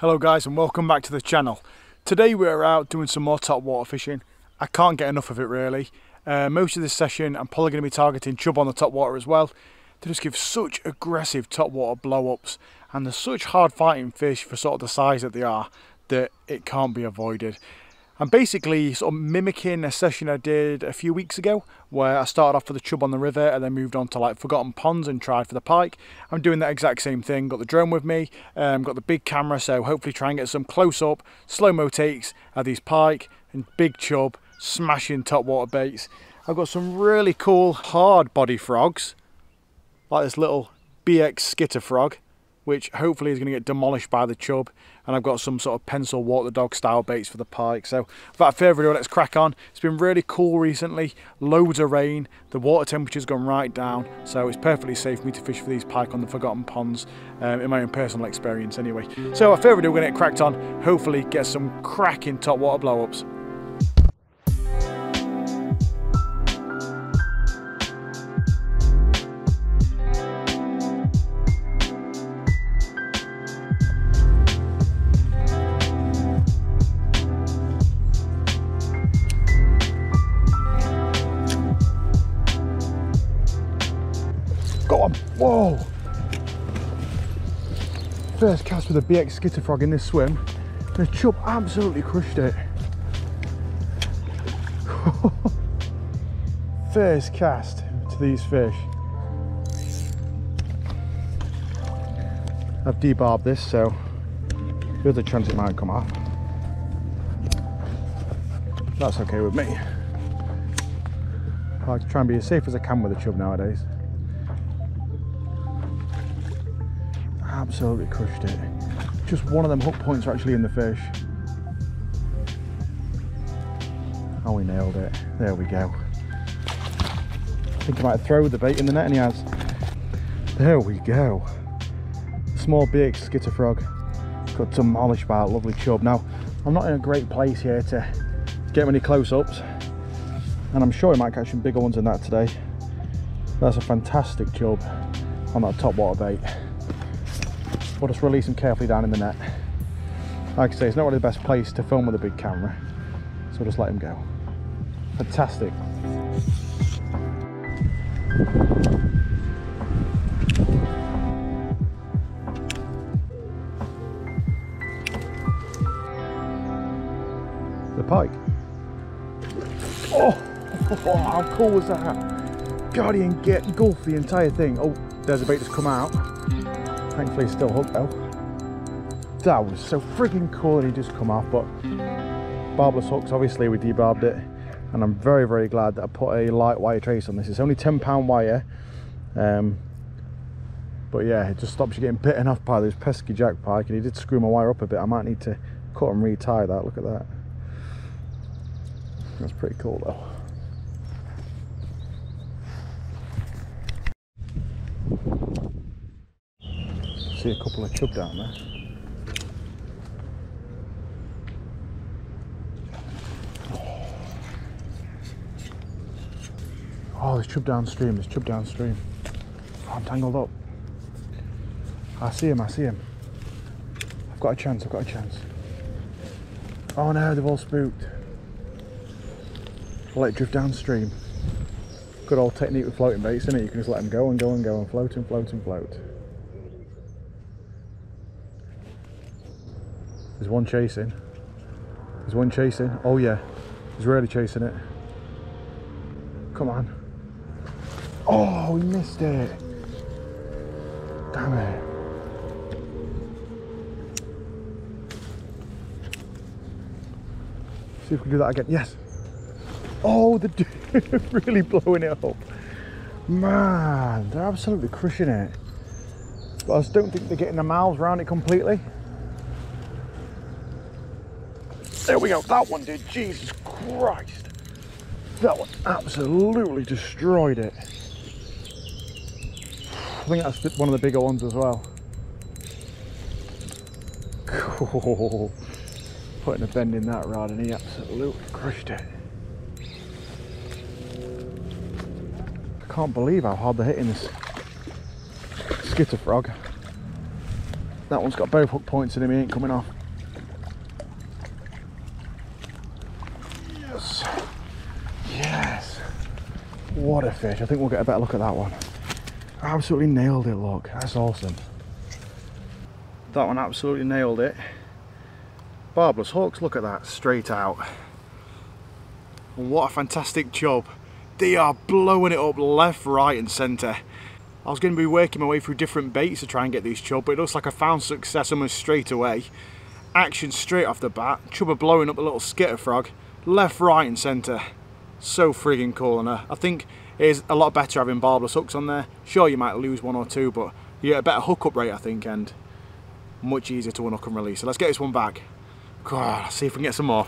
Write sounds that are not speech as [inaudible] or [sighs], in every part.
Hello guys and welcome back to the channel. Today we're out doing some more top water fishing. I can't get enough of it really. Uh, most of this session I'm probably going to be targeting chub on the top water as well. They just give such aggressive top water blow ups and they're such hard fighting fish for sort of the size that they are that it can't be avoided. I'm basically sort of mimicking a session I did a few weeks ago where I started off with the chub on the river and then moved on to like forgotten ponds and tried for the pike. I'm doing that exact same thing. Got the drone with me, um, got the big camera, so hopefully try and get some close up, slow mo takes of these pike and big chub smashing top water baits. I've got some really cool hard body frogs, like this little BX skitter frog which hopefully is going to get demolished by the chub. And I've got some sort of pencil walk the dog style baits for the pike. So without further ado, let's crack on. It's been really cool recently, loads of rain, the water temperature's gone right down. So it's perfectly safe for me to fish for these pike on the forgotten ponds um, in my own personal experience anyway. So without further ado, we're to get cracked on, hopefully get some cracking top water blow-ups. With a BX skitter frog in this swim. The chub absolutely crushed it. [laughs] First cast to these fish. I've debarbed this, so there's a chance it might come off. That's okay with me. I like to try and be as safe as I can with a chub nowadays. absolutely crushed it. Just one of them hook points are actually in the fish. Oh, we nailed it. There we go. I think I might throw the bait in the net and he has. There we go. Small big skitter frog. Got demolished by a lovely chub. Now, I'm not in a great place here to get many close-ups. And I'm sure I might catch some bigger ones than that today. That's a fantastic chub on that top water bait. We'll just release them carefully down in the net. Like I say, it's not really the best place to film with a big camera, so we'll just let him go. Fantastic. The pike. Oh, [laughs] how cool was that? Guardian get gulf the entire thing. Oh, there's a bait that's come out. Thankfully still hooked though. That was so freaking cool that he just come off, but barbless hooks, obviously we debarbed it. And I'm very, very glad that I put a light wire trace on this. It's only 10 pound wire. Um, but yeah, it just stops you getting bitten off by those pesky jack pike. And he did screw my wire up a bit. I might need to cut and retie that. Look at that. That's pretty cool though. See a couple of chub down there. Oh, there's chub downstream, there's chub downstream. Oh, I'm tangled up. I see him, I see him. I've got a chance, I've got a chance. Oh no, they've all spooked. Let it drift downstream. Good old technique with floating baits, isn't it? You can just let them go and go and go and float and float and float. There's one chasing. There's one chasing. Oh yeah, he's really chasing it. Come on. Oh, he missed it. Damn it. See if we can do that again. Yes. Oh, the dude [laughs] really blowing it up. Man, they're absolutely crushing it. But I just don't think they're getting their mouths around it completely. There we go. That one did. Jesus Christ. That one absolutely destroyed it. I think that's one of the bigger ones as well. Cool. Putting a bend in that rod and he absolutely crushed it. I can't believe how hard they're hitting this skitter frog. That one's got both hook points in him, he ain't coming off. Yes. Yes. What a fish. I think we'll get a better look at that one. Absolutely nailed it, look. That's awesome. That one absolutely nailed it. Barbless hooks, look at that, straight out. what a fantastic job. They are blowing it up left, right and centre. I was going to be working my way through different baits to try and get these chub, but it looks like I found success almost straight away. Action straight off the bat. Chub are blowing up a little skitter frog, left, right and centre. So frigging cool, and I think is a lot better having barbless hooks on there. Sure, you might lose one or two, but you get a better hookup rate, I think, and much easier to unhook and release. So let's get this one back. God, see if we can get some more.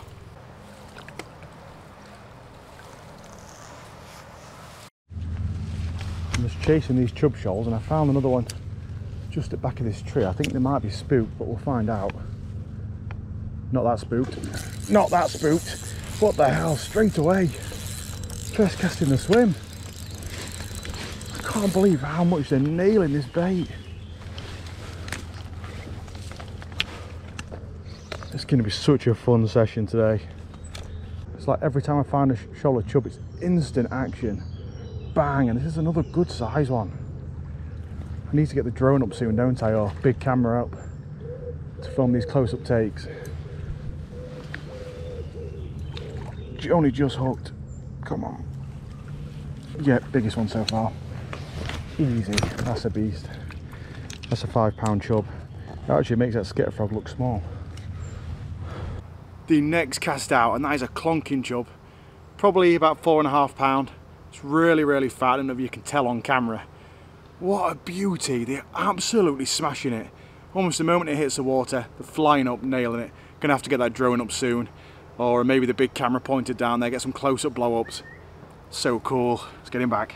I'm just chasing these chub shoals and I found another one just at the back of this tree. I think they might be spooked, but we'll find out. Not that spooked. Not that spooked. What the hell? Straight away. First cast in the swim. I can't believe how much they're nailing this bait. It's going to be such a fun session today. It's like every time I find a shoal chub, it's instant action. Bang and this is another good size one. I need to get the drone up soon don't I? Or big camera up to film these close-up takes. Only just hooked. Come on. Yeah biggest one so far easy that's a beast that's a five pound chub it actually makes that skitter frog look small the next cast out and that is a clonking chub probably about four and a half pound it's really, really fat. I don't know if you can tell on camera. What a beauty. They're absolutely smashing it. Almost the moment it hits the water, they're flying up, nailing it. Gonna have to get that drone up soon. Or maybe the big camera pointed down there, get some close-up blow-ups. So cool. Let's get him back.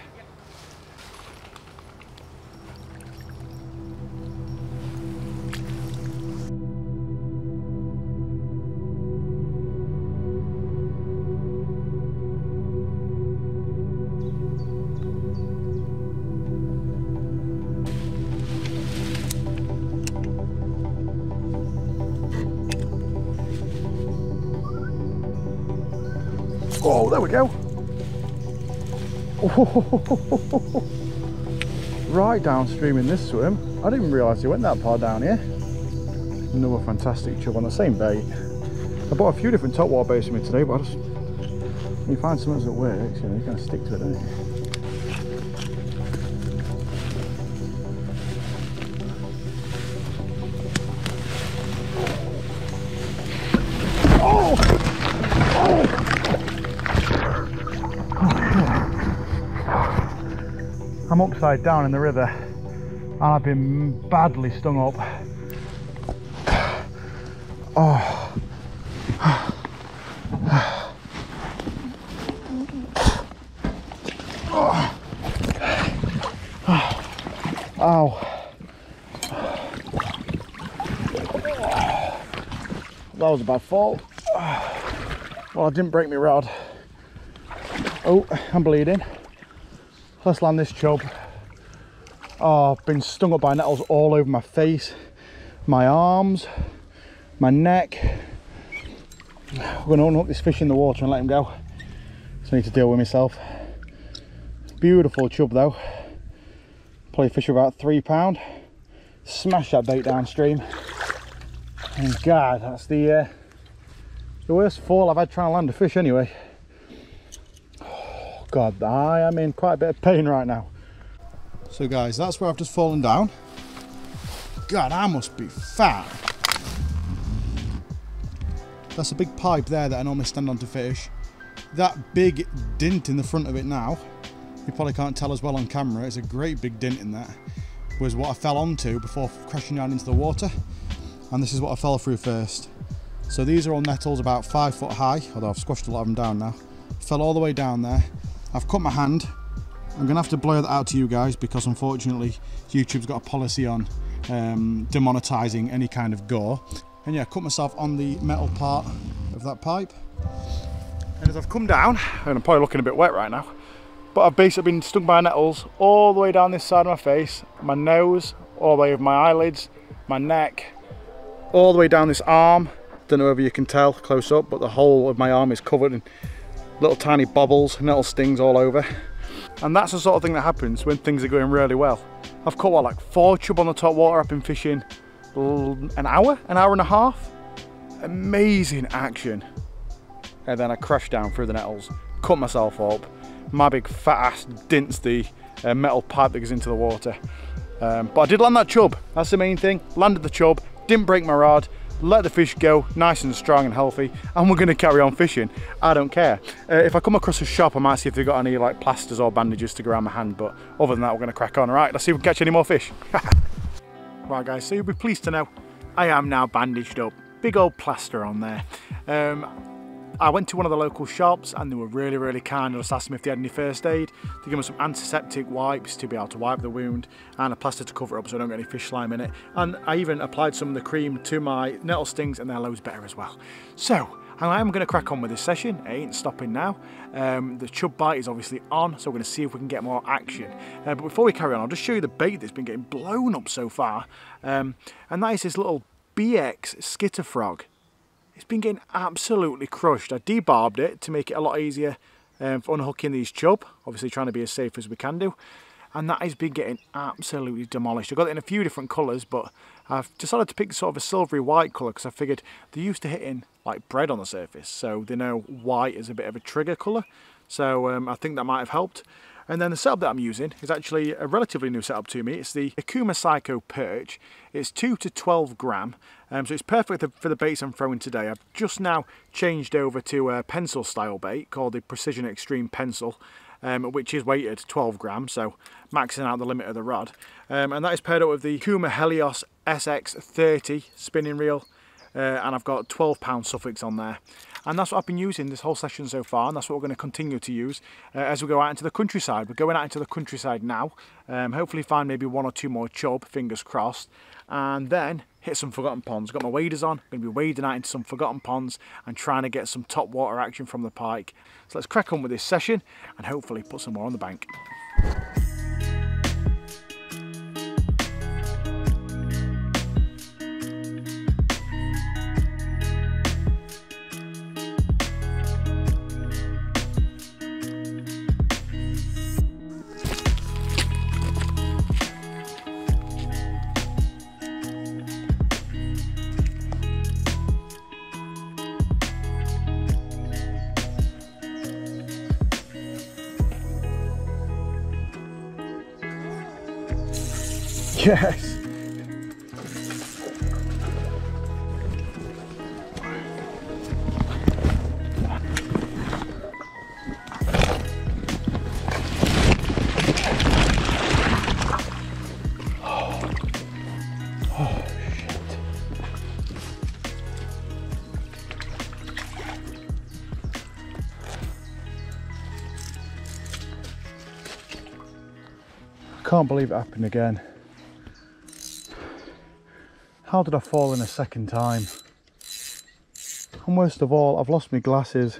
Oh, there we go. [laughs] right downstream in this swim. I didn't realise he went that far down here. Another fantastic chub on the same bait. I bought a few different top water baits for me today, but I just, when you find something that works, you know, you of stick to it, don't you? I'm upside down in the river and I've been badly stung up. Oh. Ow. That was a bad fall. Well, I didn't break my rod. Oh, I'm bleeding. Let's land this chub. Oh, I've been stung up by nettles all over my face, my arms, my neck. I'm going to unhook this fish in the water and let him go. So I need to deal with myself. Beautiful chub though. Probably fish about three pound. Smash that bait downstream. And God, that's the uh, the worst fall I've had trying to land a fish anyway. God, I am in quite a bit of pain right now. So guys, that's where I've just fallen down. God, I must be fat. That's a big pipe there that I normally stand on to fish. That big dint in the front of it now, you probably can't tell as well on camera, it's a great big dint in that, was what I fell onto before crashing down into the water. And this is what I fell through first. So these are all nettles about five foot high, although I've squashed a lot of them down now. Fell all the way down there, I've cut my hand. I'm gonna have to blur that out to you guys because unfortunately YouTube's got a policy on um, demonetizing any kind of gore. And yeah, I cut myself on the metal part of that pipe. And as I've come down, and I'm probably looking a bit wet right now, but I've basically been stung by nettles all the way down this side of my face, my nose, all the way over my eyelids, my neck, all the way down this arm. Don't know whether you can tell close up, but the whole of my arm is covered in little tiny bobbles, nettle stings all over. And that's the sort of thing that happens when things are going really well. I've caught what, like four chub on the top water. I've been fishing an hour, an hour and a half. Amazing action. And then I crashed down through the nettles, cut myself up. My big fat ass dints the uh, metal pipe that goes into the water. Um, but I did land that chub, that's the main thing. Landed the chub, didn't break my rod, let the fish go nice and strong and healthy and we're going to carry on fishing. I don't care. Uh, if i come across a shop i might see if they've got any like plasters or bandages to go around my hand but other than that we're going to crack on. All right let's see if we can catch any more fish. [laughs] Right guys so you'll be pleased to know i am now bandaged up. Big old plaster on there. Um, I went to one of the local shops and they were really, really kind. I just asked them if they had any first aid. They gave me some antiseptic wipes to be able to wipe the wound and a plaster to cover it up so I don't get any fish slime in it. And I even applied some of the cream to my nettle stings and they're loads better as well. So, I am going to crack on with this session. It ain't stopping now. Um, the chub bite is obviously on, so we're going to see if we can get more action. Uh, but before we carry on, I'll just show you the bait that's been getting blown up so far. Um, and that is this little BX skitter frog. It's been getting absolutely crushed. I debarbed it to make it a lot easier um, for unhooking these chub, obviously trying to be as safe as we can do. And that has been getting absolutely demolished. I've got it in a few different colours, but I've decided to pick sort of a silvery white colour because I figured they're used to hitting like bread on the surface. So they know white is a bit of a trigger colour. So um, I think that might have helped. And then the setup that I'm using is actually a relatively new setup to me. It's the Okuma Psycho Perch. It's 2 to 12 gram, um, so it's perfect for the baits I'm throwing today. I've just now changed over to a pencil style bait called the Precision Xtreme Pencil. Um, which is weighted 12 grams, so maxing out the limit of the rod. Um, and that is paired up with the Okuma Helios SX30 spinning reel, uh, and I've got 12 pound Sufix on there and that's what I've been using this whole session so far and that's what we're going to continue to use uh, as we go out into the countryside. We're going out into the countryside now, um, hopefully find maybe one or two more chub, fingers crossed, and then hit some forgotten ponds. Got my waders on, going to be wading out into some forgotten ponds and trying to get some top water action from the pike. So let's crack on with this session and hopefully put some more on the bank. Yes. I can't believe it happened again. How did I fall in a second time? And worst of all, I've lost my glasses.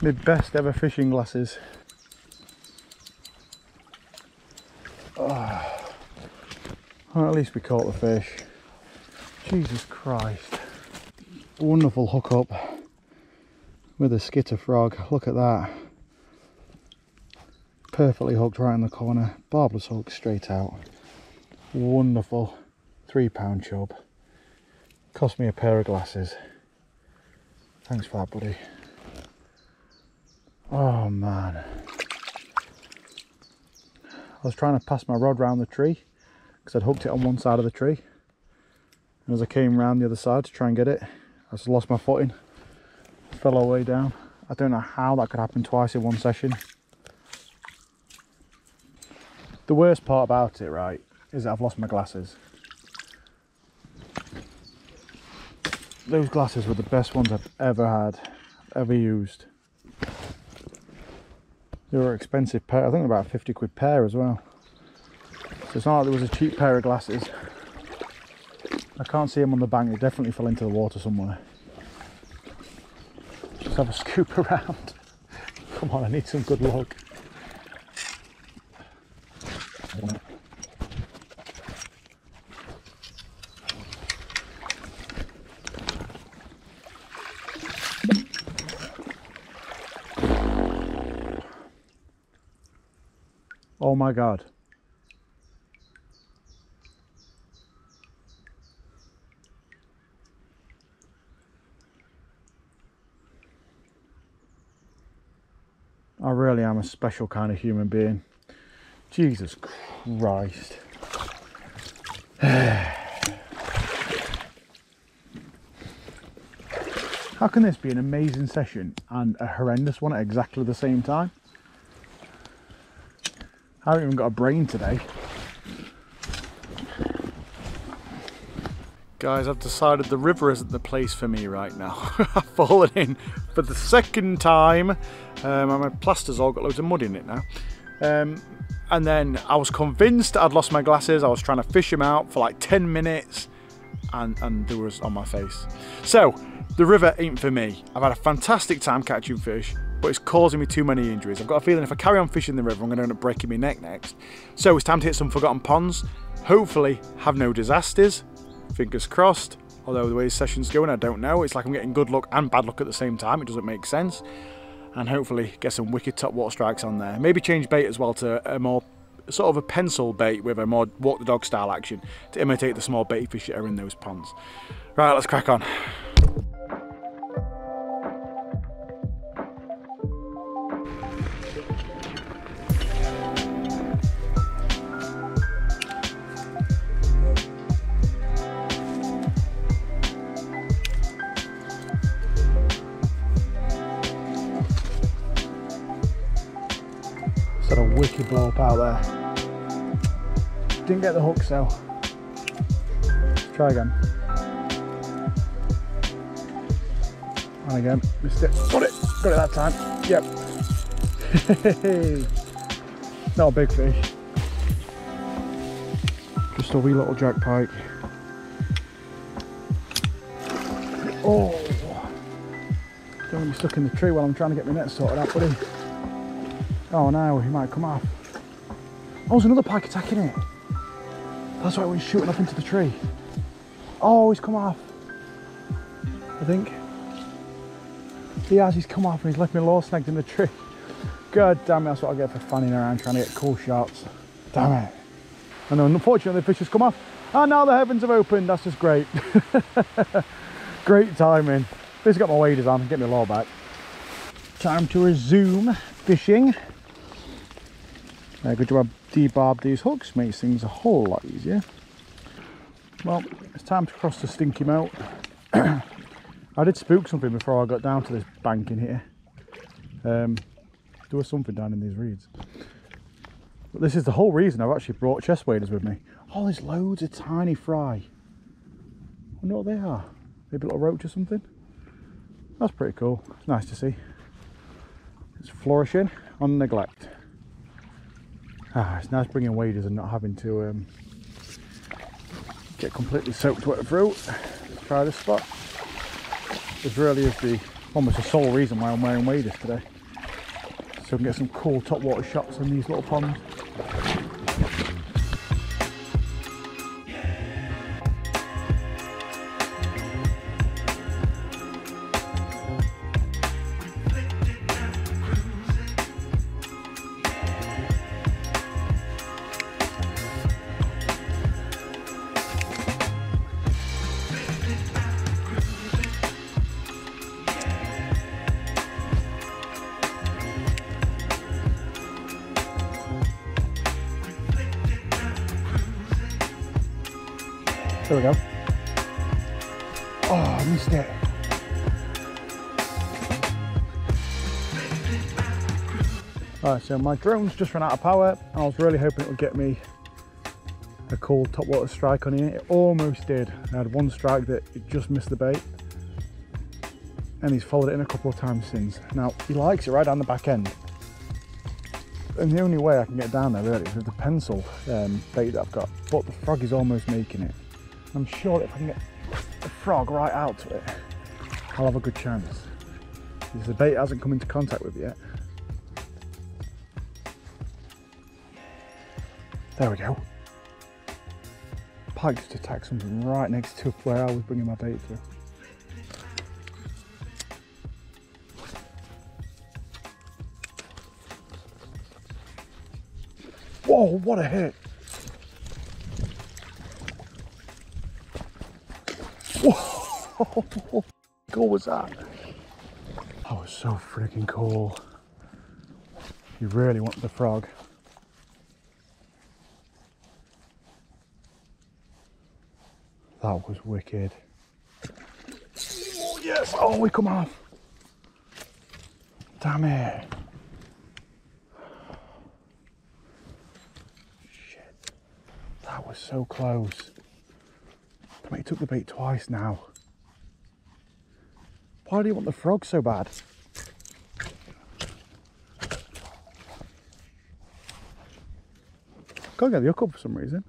My best ever fishing glasses. Oh. Well, at least we caught the fish. Jesus Christ. Wonderful hook up with a skitter frog. Look at that. Perfectly hooked right in the corner. Barbless hook straight out. Wonderful three pound chub. Cost me a pair of glasses. Thanks for that, buddy. Oh man. I was trying to pass my rod round the tree because I'd hooked it on one side of the tree. And as I came round the other side to try and get it, I just lost my footing. Fell all the way down. I don't know how that could happen twice in one session. The worst part about it, right, is that I've lost my glasses. Those glasses were the best ones I've ever had, ever used. They were expensive pair, I think about 50 quid pair as well. So it's not like there was a cheap pair of glasses. I can't see them on the bank, they definitely fell into the water somewhere. Just have a scoop [laughs] around. Come on, I need some good luck. My God. I really am a special kind of human being. Jesus Christ. [sighs] How can this be an amazing session and a horrendous one at exactly the same time? I haven't even got a brain today. Guys, I've decided the river isn't the place for me right now. [laughs] I've fallen in for the second time. Um, and my plaster's all got loads of mud in it now. Um, and then I was convinced I'd lost my glasses. I was trying to fish them out for like 10 minutes and, and there was on my face. So, the river ain't for me. I've had a fantastic time catching fish, but it's causing me too many injuries. I've got a feeling if I carry on fishing the river, I'm going to end up breaking my neck next. So it's time to hit some forgotten ponds. Hopefully, have no disasters. Fingers crossed. Although the way this session's going, I don't know. It's like I'm getting good luck and bad luck at the same time. It doesn't make sense. And hopefully get some wicked top water strikes on there. Maybe change bait as well to a more sort of a pencil bait with a more walk the dog style action to imitate the small bait fish that are in those ponds. Right, let's crack on. Got blow up out there. Didn't get the hook so. Let's try again. And again, missed it. Got it, got it that time. Yep. [laughs] Not a big fish. Just a wee little jack pike. Oh! Don't want to be stuck in the tree while I'm trying to get my net sorted out, buddy. Oh no, he might come off. Oh, there's another pike attacking it. That's why it went shooting up into the tree. Oh, he's come off. I think. He has, he's come off and he's left me law snagged in the tree. God damn it, that's what I get for fanning around trying to get cool shots. Damn it. And unfortunately the fish has come off. And now the heavens have opened, that's just great. [laughs] great timing. Just got my waders on, get my law back. Time to resume fishing. Uh, good job debarb these hooks, makes things a whole lot easier. Well, it's time to cross the stinky moat. [clears throat] I did spook something before I got down to this bank in here. Um, there was something down in these reeds. But this is the whole reason I've actually brought chest waders with me. Oh, there's loads of tiny fry. I wonder what they are. Maybe a little roach or something. That's pretty cool. It's nice to see. It's flourishing on neglect. Ah, it's nice bringing waders and not having to um, get completely soaked wet through. Let's try this spot. This really is the almost the sole reason why I'm wearing waders today. So I can get some cool top water shots in these little ponds. So my drone's just run out of power. I was really hoping it would get me a cool top water strike on here. It almost did. I had one strike that it just missed the bait. And he's followed it in a couple of times since. Now, he likes it right down the back end. And the only way I can get down there really is with the pencil um, bait that I've got. But the frog is almost making it. I'm sure if I can get the frog right out to it, I'll have a good chance. Because the bait hasn't come into contact with it yet. There we go. Pike just attacked something right next to where I was bringing my bait through. Whoa, what a hit. Whoa, [laughs] cool was that? That was so freaking cool. You really want the frog. That was wicked. Oh, yes, oh, we come off. Damn it. Shit. That was so close. I mean, He took the bait twice now. Why do you want the frog so bad? Can't get the hook up for some reason.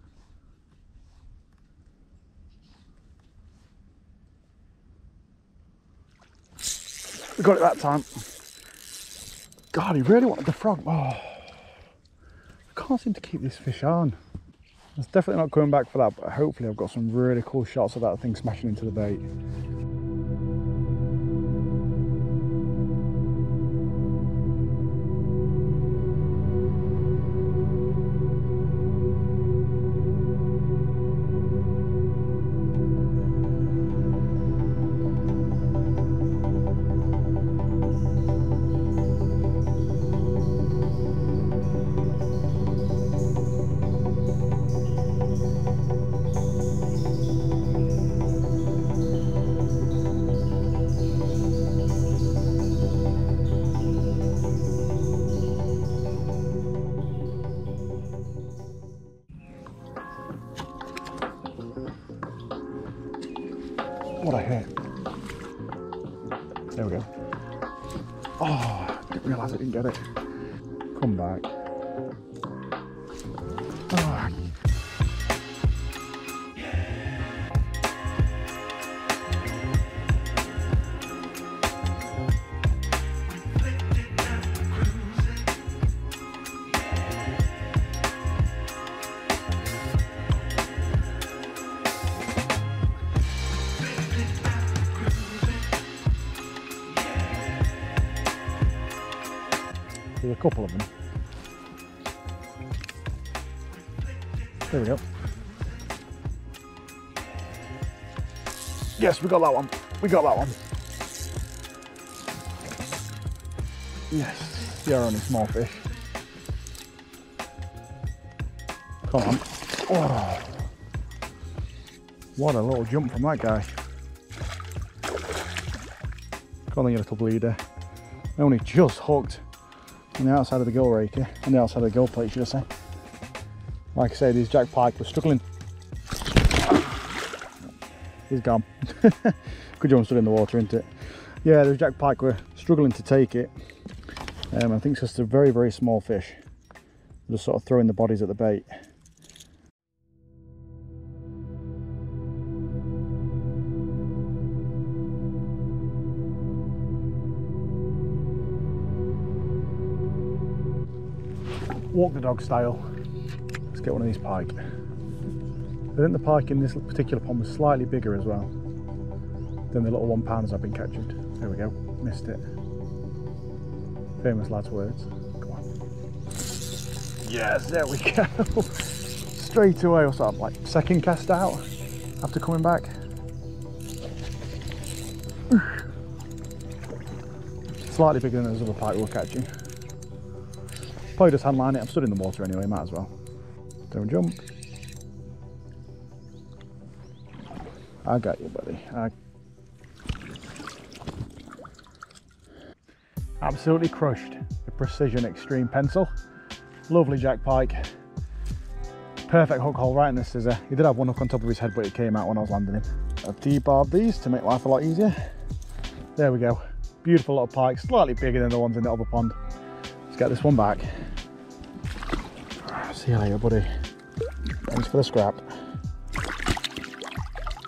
Got it that time. God, he really wanted the frog. Oh, I can't seem to keep this fish on. It's definitely not coming back for that, but hopefully I've got some really cool shots of that thing smashing into the bait. There's a couple of them. There we go. Yes, we got that one. We got that one. Yes, you're only small fish. Come on. Oh. What a little jump from that guy. Can't get a couple leader. Only just hooked on the outside of the gill raker, on the outside of the gill plate, should I say. Like I say, these Jack Pike were struggling. He's gone. [laughs] Good job I'm stood in the water, isn't it? Yeah, the Jack Pike were struggling to take it. Um, I think it's just a very, very small fish. Just sort of throwing the bodies at the bait. Walk the dog style. Let's get one of these pike. I think the pike in this particular pond was slightly bigger as well than the little one pounders I've been catching. There we go, missed it. Famous lad's words. Come on. Yes, there we go. [laughs] Straight away, what's that, like second cast out after coming back? [sighs] Slightly bigger than those other pike we were catching. Probably just hand line it. I'm stood in the water anyway, might as well. Don't jump. I got you, buddy. I... Absolutely crushed the Precision Xtreme pencil. Lovely Jack Pike. Perfect hook hole right in the scissor. He did have one hook on top of his head, but it came out when I was landing him. I've debarbed these to make life a lot easier. There we go. Beautiful little pike, slightly bigger than the ones in the other pond. Let's get this one back. See you later, buddy. Thanks for the scrap.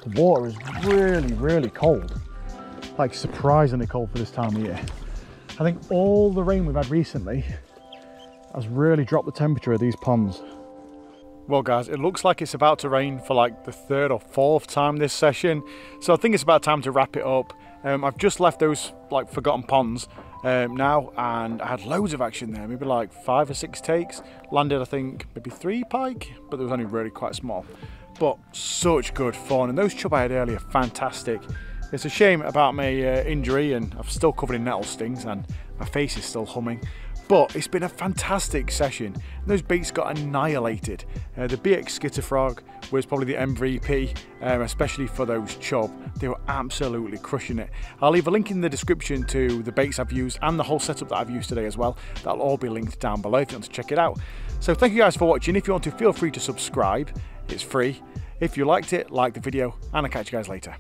The water is really, really cold. Like surprisingly cold for this time of year. I think all the rain we've had recently has really dropped the temperature of these ponds. Well guys, it looks like it's about to rain for like the third or fourth time this session. So I think it's about time to wrap it up. Um, I've just left those like forgotten ponds um, now and I had loads of action there, maybe like five or six takes. Landed, I think, maybe three pike, but they was only really quite small. But such good fun, and those chub I had earlier, fantastic. It's a shame about my uh, injury, and I'm still covered in nettle stings, and my face is still humming. But it's been a fantastic session. Those baits got annihilated. Uh, the BX Skitter Frog was probably the MVP, um, especially for those chub. They were absolutely crushing it. I'll leave a link in the description to the baits I've used and the whole setup that I've used today as well. That'll all be linked down below if you want to check it out. So thank you guys for watching. If you want to, feel free to subscribe. It's free. If you liked it, like the video, and I'll catch you guys later.